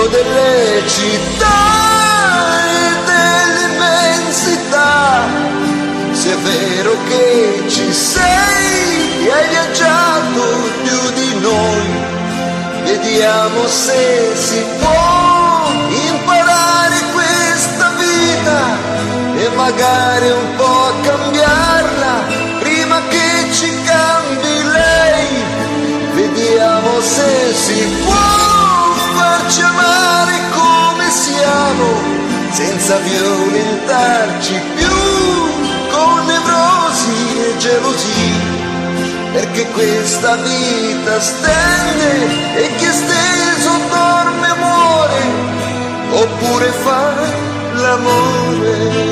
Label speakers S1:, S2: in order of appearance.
S1: mondo delle città e dell'immensità. Se è vero che ci sei hai viaggiato più di noi, vediamo se si può imparare questa vita e magari un po' cambiarla senza violentarci più con nevrosi e gelosie. Perché questa vita stende e chi è steso dorme muore, oppure fa l'amore